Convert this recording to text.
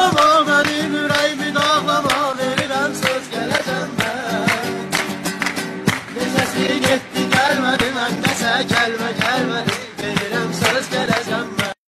ağlama benim yüreğimi dağlama Verirem söz geleceğim ben. Gecesi gitti gelmedi ben dese gelme